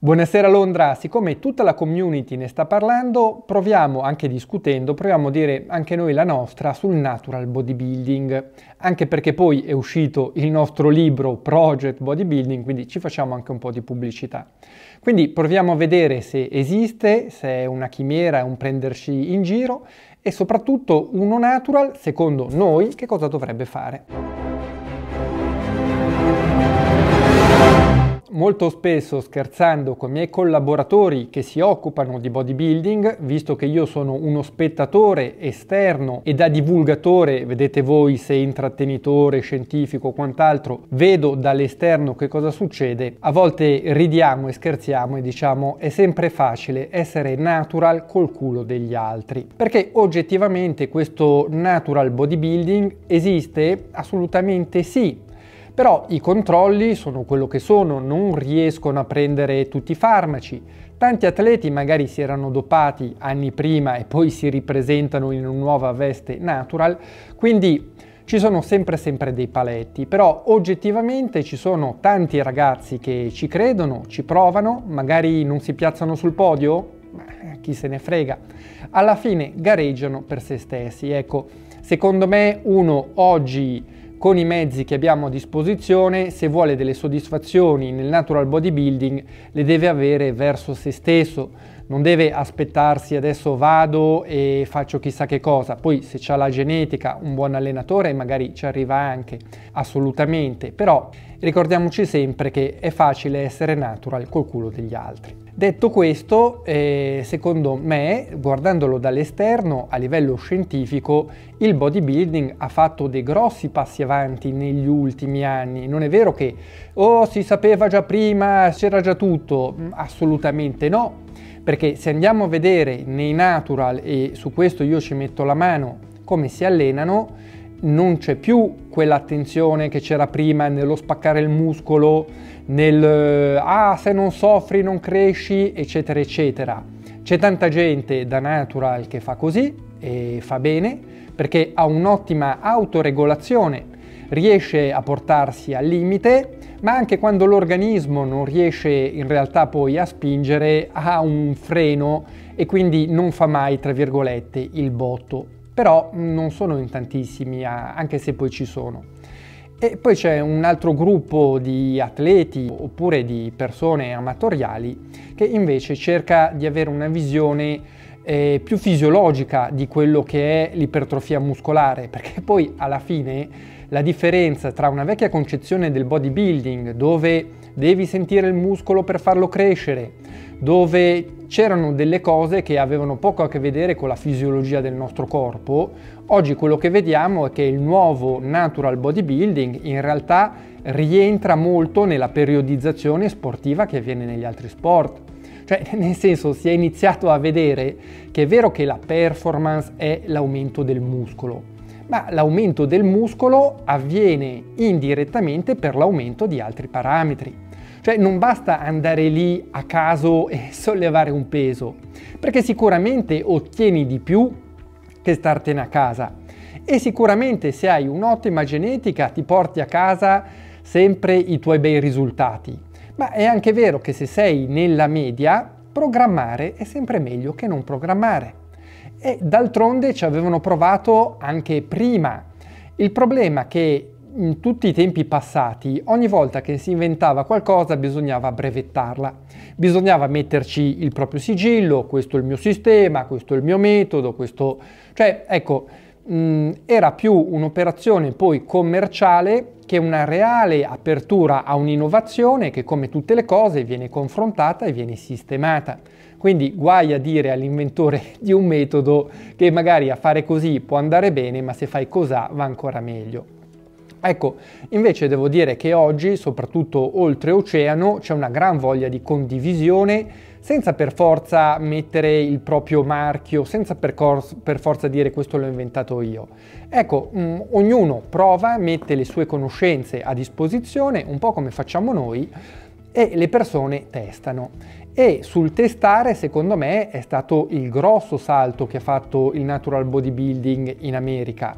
Buonasera Londra, siccome tutta la community ne sta parlando, proviamo anche discutendo, proviamo a dire anche noi la nostra sul natural bodybuilding, anche perché poi è uscito il nostro libro Project Bodybuilding, quindi ci facciamo anche un po' di pubblicità. Quindi proviamo a vedere se esiste, se è una chimera, un prenderci in giro e soprattutto uno natural, secondo noi, che cosa dovrebbe fare. Molto spesso scherzando con i miei collaboratori che si occupano di bodybuilding, visto che io sono uno spettatore esterno e da divulgatore, vedete voi se intrattenitore, scientifico o quant'altro, vedo dall'esterno che cosa succede, a volte ridiamo e scherziamo e diciamo è sempre facile essere natural col culo degli altri, perché oggettivamente questo natural bodybuilding esiste? Assolutamente sì, però i controlli sono quello che sono, non riescono a prendere tutti i farmaci. Tanti atleti magari si erano dopati anni prima e poi si ripresentano in una nuova veste natural, quindi ci sono sempre sempre dei paletti, però oggettivamente ci sono tanti ragazzi che ci credono, ci provano, magari non si piazzano sul podio, chi se ne frega, alla fine gareggiano per se stessi. Ecco, secondo me uno oggi con i mezzi che abbiamo a disposizione, se vuole delle soddisfazioni nel natural bodybuilding, le deve avere verso se stesso, non deve aspettarsi adesso vado e faccio chissà che cosa, poi se c'ha la genetica, un buon allenatore magari ci arriva anche, assolutamente, però ricordiamoci sempre che è facile essere natural col culo degli altri. Detto questo, eh, secondo me, guardandolo dall'esterno, a livello scientifico, il bodybuilding ha fatto dei grossi passi avanti negli ultimi anni. Non è vero che, oh, si sapeva già prima, c'era già tutto. Mm, assolutamente no, perché se andiamo a vedere nei natural, e su questo io ci metto la mano, come si allenano, non c'è più quell'attenzione che c'era prima nello spaccare il muscolo, nel ah se non soffri non cresci, eccetera, eccetera. C'è tanta gente da natural che fa così e fa bene perché ha un'ottima autoregolazione, riesce a portarsi al limite, ma anche quando l'organismo non riesce in realtà poi a spingere ha un freno e quindi non fa mai, tra virgolette, il botto però non sono in tantissimi, anche se poi ci sono. E poi c'è un altro gruppo di atleti oppure di persone amatoriali che invece cerca di avere una visione eh, più fisiologica di quello che è l'ipertrofia muscolare, perché poi alla fine la differenza tra una vecchia concezione del bodybuilding dove devi sentire il muscolo per farlo crescere, dove c'erano delle cose che avevano poco a che vedere con la fisiologia del nostro corpo. Oggi quello che vediamo è che il nuovo natural bodybuilding in realtà rientra molto nella periodizzazione sportiva che avviene negli altri sport. Cioè, nel senso, si è iniziato a vedere che è vero che la performance è l'aumento del muscolo, ma l'aumento del muscolo avviene indirettamente per l'aumento di altri parametri. Cioè non basta andare lì a caso e sollevare un peso, perché sicuramente ottieni di più che startene a casa. E sicuramente se hai un'ottima genetica ti porti a casa sempre i tuoi bei risultati. Ma è anche vero che se sei nella media, programmare è sempre meglio che non programmare. E d'altronde ci avevano provato anche prima. Il problema è che in tutti i tempi passati, ogni volta che si inventava qualcosa bisognava brevettarla, bisognava metterci il proprio sigillo, questo è il mio sistema, questo è il mio metodo, questo... cioè ecco, mh, era più un'operazione poi commerciale che una reale apertura a un'innovazione che come tutte le cose viene confrontata e viene sistemata. Quindi guai a dire all'inventore di un metodo che magari a fare così può andare bene, ma se fai cos'ha va ancora meglio. Ecco, invece devo dire che oggi, soprattutto oltreoceano, c'è una gran voglia di condivisione senza per forza mettere il proprio marchio, senza per, per forza dire questo l'ho inventato io. Ecco, mh, mm, ognuno prova, mette le sue conoscenze a disposizione, un po' come facciamo noi, e le persone testano. E sul testare, secondo me, è stato il grosso salto che ha fatto il natural bodybuilding in America.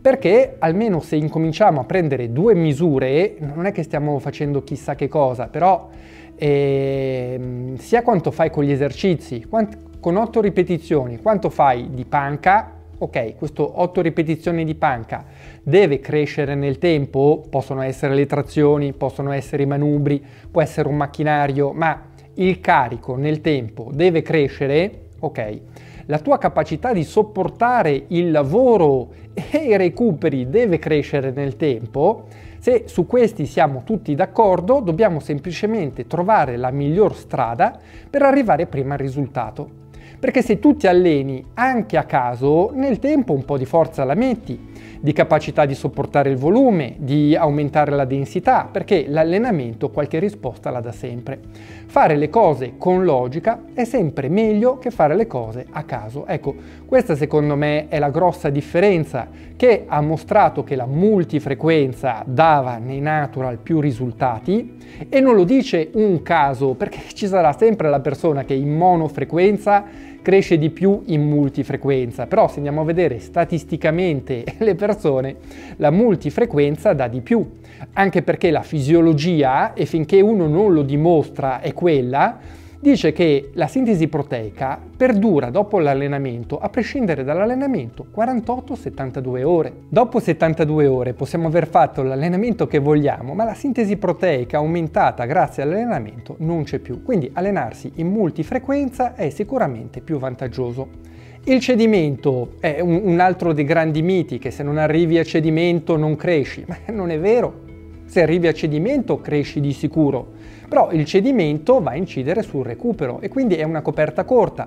Perché almeno se incominciamo a prendere due misure, non è che stiamo facendo chissà che cosa, però eh, sia quanto fai con gli esercizi, quant- con 8 ripetizioni, quanto fai di panca, ok, questo 8 ripetizioni di panca deve crescere nel tempo, possono essere le trazioni, possono essere i manubri, può essere un macchinario, ma il carico nel tempo deve crescere, ok, la tua capacità di sopportare il lavoro e i recuperi deve crescere nel tempo, se su questi siamo tutti d'accordo, dobbiamo semplicemente trovare la miglior strada per arrivare prima al risultato. Perché se tu ti alleni anche a caso, nel tempo un po' di forza la metti, di capacità di sopportare il volume, di aumentare la densità, perché l'allenamento qualche risposta la dà sempre. Fare le cose con logica è sempre meglio che fare le cose a caso. Ecco, questa secondo me è la grossa differenza che ha mostrato che la multifrequenza dava nei natural più risultati e non lo dice un caso perché ci sarà sempre la persona che in monofrequenza cresce di più in multifrequenza, però se andiamo a vedere statisticamente le persone, la multifrequenza dà di più, anche perché la fisiologia, e finché uno non lo dimostra è quella, dice che la sintesi proteica perdura dopo l'allenamento, a prescindere dall'allenamento, 48-72 ore. Dopo 72 ore possiamo aver fatto l'allenamento che vogliamo, ma la sintesi proteica aumentata grazie all'allenamento non c'è più, quindi allenarsi in multifrequenza è sicuramente più vantaggioso. Il cedimento è un, altro dei grandi miti, che se non arrivi a cedimento non cresci, ma non è vero. Se arrivi a cedimento cresci di sicuro, però il cedimento va a incidere sul recupero e quindi è una coperta corta.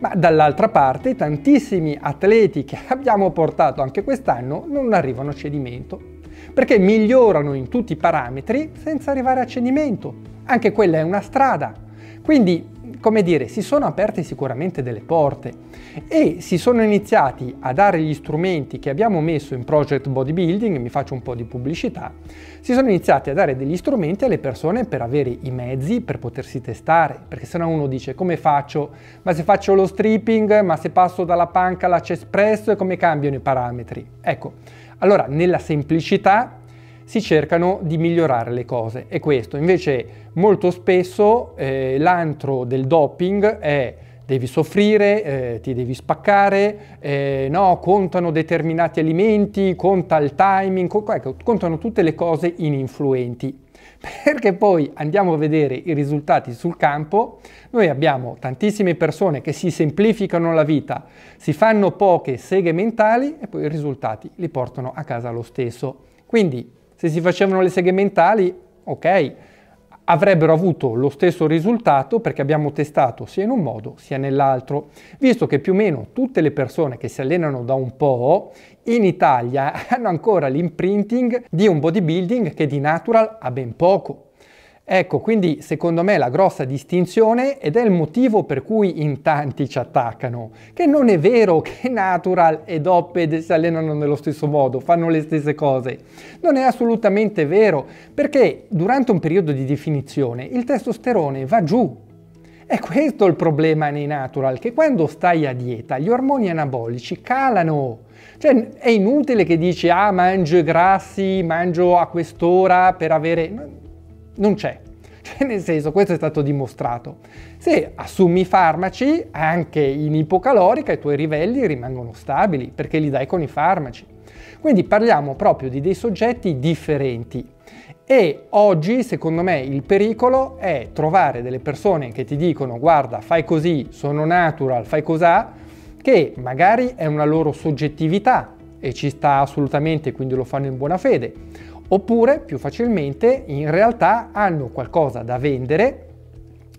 Ma dall'altra parte tantissimi atleti che abbiamo portato anche quest'anno non arrivano a cedimento, perché migliorano in tutti i parametri senza arrivare a cedimento. Anche quella è una strada. Quindi come dire, si sono aperte sicuramente delle porte e si sono iniziati a dare gli strumenti che abbiamo messo in Project Bodybuilding, mi faccio un po' di pubblicità, si sono iniziati a dare degli strumenti alle persone per avere i mezzi per potersi testare, perché se no uno dice come faccio, ma se faccio lo stripping, ma se passo dalla panca alla chest press, come cambiano i parametri? Ecco, allora nella semplicità si cercano di migliorare le cose e questo invece molto spesso eh, l'antro del doping è devi soffrire, eh, ti devi spaccare, eh, no, contano determinati alimenti, conta il timing, ecco, contano tutte le cose ininfluenti. Perché poi andiamo a vedere i risultati sul campo, noi abbiamo tantissime persone che si semplificano la vita, si fanno poche seghe mentali e poi i risultati li portano a casa lo stesso. Quindi se si facevano le seghe mentali, ok, avrebbero avuto lo stesso risultato perché abbiamo testato sia in un modo sia nell'altro, visto che più o meno tutte le persone che si allenano da un po' in Italia hanno ancora l'imprinting di un bodybuilding che di natural ha ben poco. Ecco, quindi secondo me la grossa distinzione ed è il motivo per cui in tanti ci attaccano, che non è vero che Natural e Dopped si allenano nello stesso modo, fanno le stesse cose. Non è assolutamente vero, perché durante un periodo di definizione il testosterone va giù. È questo il problema nei natural, che quando stai a dieta gli ormoni anabolici calano. Cioè è inutile che dici ah mangio grassi, mangio a quest'ora per avere non c'è. Cioè, nel senso, questo è stato dimostrato. Se assumi farmaci, anche in ipocalorica, i tuoi livelli rimangono stabili, perché li dai con i farmaci. Quindi parliamo proprio di dei soggetti differenti. E oggi, secondo me, il pericolo è trovare delle persone che ti dicono guarda, fai così, sono natural, fai cos'ha, che magari è una loro soggettività e ci sta assolutamente, quindi lo fanno in buona fede oppure più facilmente in realtà hanno qualcosa da vendere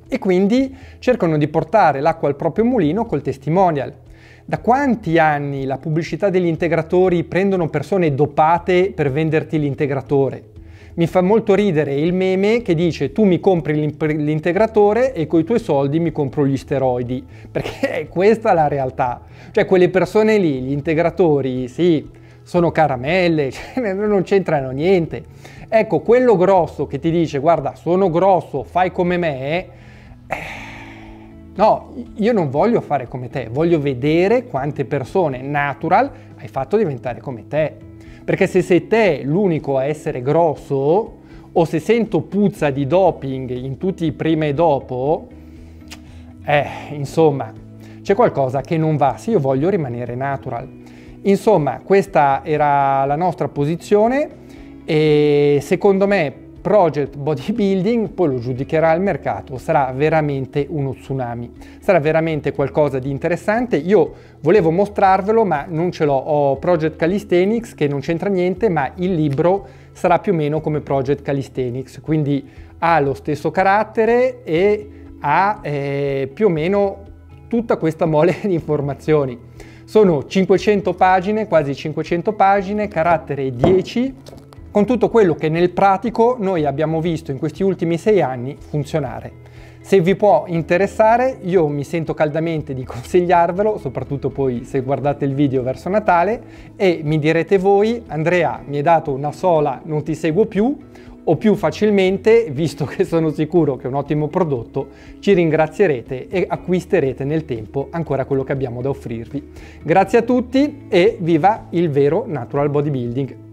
e quindi cercano di portare l'acqua al proprio mulino col testimonial. Da quanti anni la pubblicità degli integratori prendono persone dopate per venderti l'integratore? Mi fa molto ridere il meme che dice tu mi compri l'integratore e con i tuoi soldi mi compro gli steroidi, perché è questa la realtà. Cioè quelle persone lì, gli integratori, sì, sono caramelle, cioè, non c'entrano niente. Ecco, quello grosso che ti dice guarda, sono grosso, fai come me, eh, no, io non voglio fare come te, voglio vedere quante persone natural hai fatto diventare come te. Perché se sei te l'unico a essere grosso, o se sento puzza di doping in tutti i prima e dopo, eh, insomma, c'è qualcosa che non va se io voglio rimanere natural. Insomma, questa era la nostra posizione e secondo me Project Bodybuilding, poi lo giudicherà il mercato, sarà veramente uno tsunami, sarà veramente qualcosa di interessante. Io volevo mostrarvelo ma non ce l'ho, ho Project Calisthenics che non c'entra niente ma il libro sarà più o meno come Project Calisthenics, quindi ha lo stesso carattere e ha eh, più o meno tutta questa mole di informazioni. Sono 500 pagine, quasi 500 pagine, carattere 10, con tutto quello che nel pratico noi abbiamo visto in questi ultimi sei anni funzionare. Se vi può interessare, io mi sento caldamente di consigliarvelo, soprattutto poi se guardate il video verso Natale, e mi direte voi, Andrea, mi hai dato una sola, non ti seguo più, o più facilmente, visto che sono sicuro che è un ottimo prodotto, ci ringrazierete e acquisterete nel tempo ancora quello che abbiamo da offrirvi. Grazie a tutti e viva il vero natural bodybuilding!